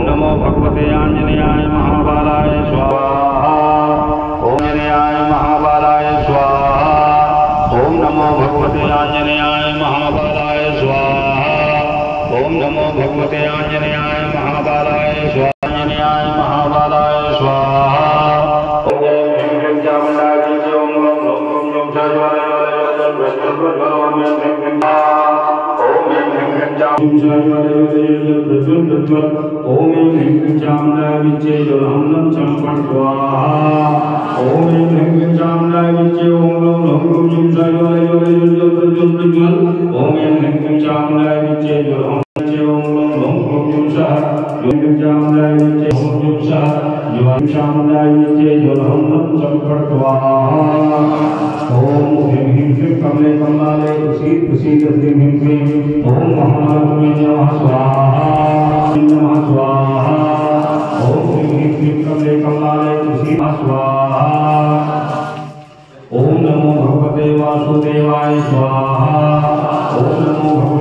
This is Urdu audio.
نمو بگوتے آمجنی آئ مہا بال سو جن آئے مہابلاگوتے آجنی آئے مہابلہ آنجنی آئے مہاب مہاب سو Om Shamanai Vichay Yolham Nam Champartvah Om Shamanai Vichay Yolham Nam Champartvah کملے کمالے اسی اسی تسلیم ہندی اوم محمد نمہ سواہا نمہ سواہا اوم ہندی کملے کمالے اسی سواہا اوم نمو بھگوتے واسودیوائے سواہا اوم نمو بھگوتے